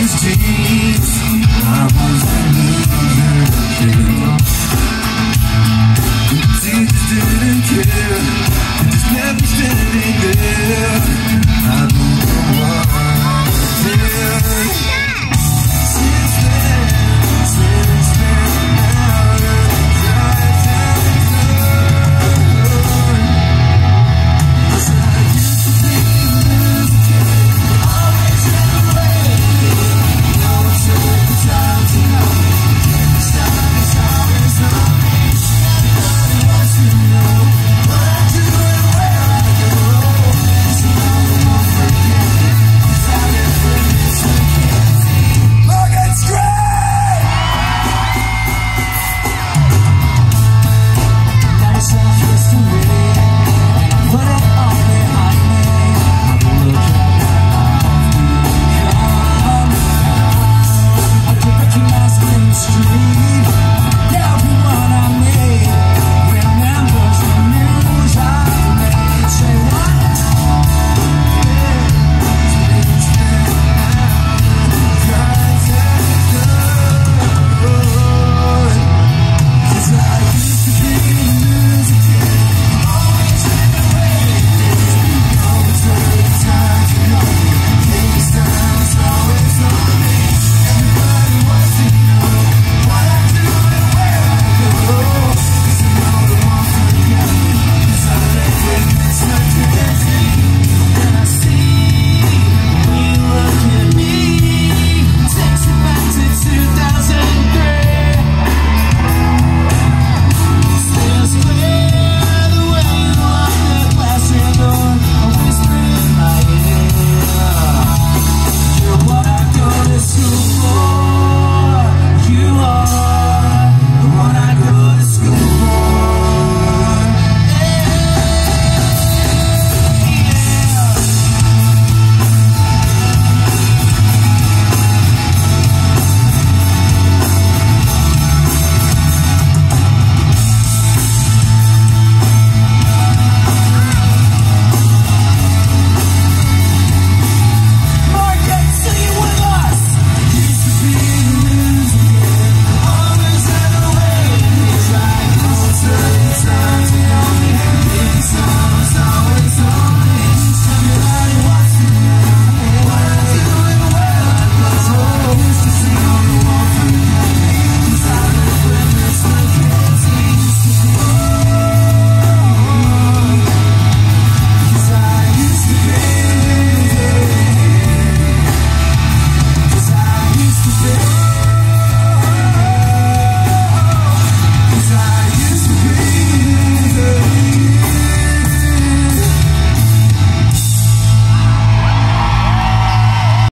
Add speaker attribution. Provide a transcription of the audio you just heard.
Speaker 1: these jeans. I'm on